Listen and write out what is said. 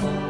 powerful.